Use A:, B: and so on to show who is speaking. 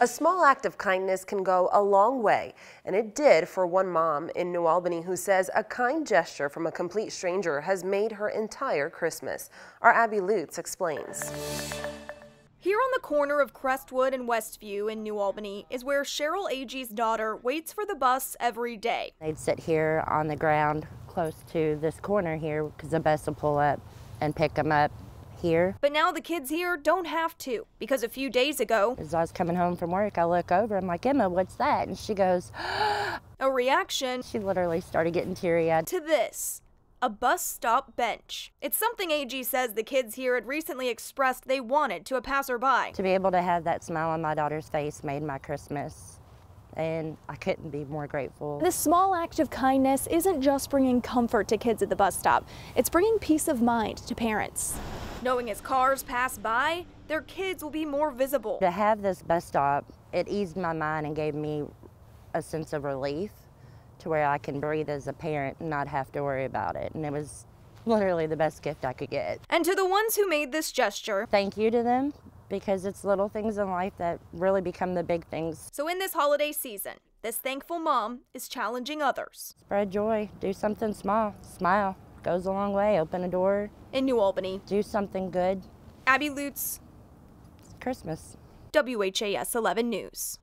A: A small act of kindness can go a long way, and it did for one mom in New Albany who says a kind gesture from a complete stranger has made her entire Christmas. Our Abby Lutz explains.
B: Here on the corner of Crestwood and Westview in New Albany is where Cheryl Agee's daughter waits for the bus every day.
C: They'd sit here on the ground close to this corner here because the bus will pull up and pick them up here.
B: But now the kids here don't have to because a few days ago,
C: as I was coming home from work, I look over, I'm like, Emma, what's that? And she goes,
B: a reaction.
C: She literally started getting teary eyed.
B: To this. A bus stop bench. It's something Agee says the kids here had recently expressed they wanted to a passerby.
C: To be able to have that smile on my daughter's face made my Christmas and I couldn't be more grateful.
D: This small act of kindness isn't just bringing comfort to kids at the bus stop, it's bringing peace of mind to parents.
B: Knowing as cars pass by, their kids will be more visible.
C: To have this bus stop, it eased my mind and gave me a sense of relief to where I can breathe as a parent and not have to worry about it. And it was literally the best gift I could get.
B: And to the ones who made this gesture,
C: thank you to them because it's little things in life that really become the big things.
B: So in this holiday season, this thankful mom is challenging others.
C: Spread joy, do something small, smile, goes a long way, open a door.
B: In New Albany,
C: do something good.
B: Abby Lutz,
C: Christmas.
B: WHAS 11 News.